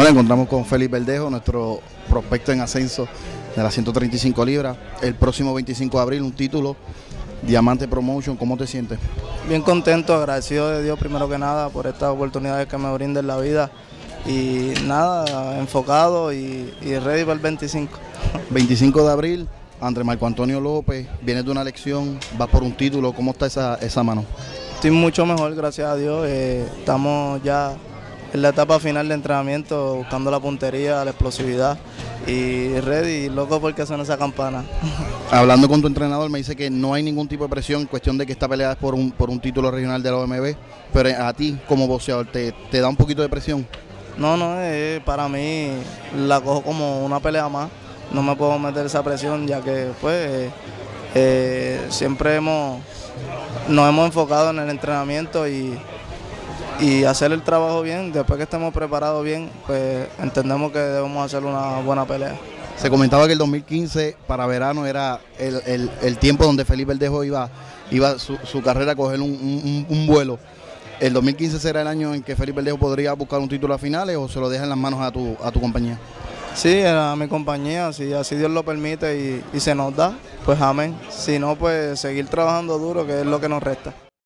Bueno, encontramos con Félix Verdejo, nuestro prospecto en ascenso de las 135 libras. El próximo 25 de abril, un título, Diamante Promotion. ¿Cómo te sientes? Bien contento, agradecido de Dios primero que nada por estas oportunidades que me brinda en la vida. Y nada, enfocado y, y ready para el 25. 25 de abril, André Marco Antonio López, vienes de una elección, vas por un título. ¿Cómo está esa, esa mano? Estoy mucho mejor, gracias a Dios. Eh, estamos ya en la etapa final de entrenamiento, buscando la puntería, la explosividad y ready, loco porque suena esa campana. Hablando con tu entrenador me dice que no hay ningún tipo de presión, cuestión de que esta pelea es por un, por un título regional de la OMB, pero a ti como boxeador, ¿te, te da un poquito de presión? No, no, eh, para mí la cojo como una pelea más. No me puedo meter esa presión ya que pues eh, eh, siempre hemos nos hemos enfocado en el entrenamiento y, y hacer el trabajo bien. Después que estemos preparados bien, pues entendemos que debemos hacer una buena pelea. Se comentaba que el 2015 para verano era el, el- el tiempo donde Felipe Verdejo iba, iba su, su carrera a coger un, un- un vuelo. ¿El 2015 será el año en que Felipe Verdejo podría buscar un título a finales o se lo deja en las manos a tu, a tu compañía? Sí, a mi compañía, si así Dios lo permite y, y se nos da, pues amén. Si no, pues seguir trabajando duro, que es lo que nos resta.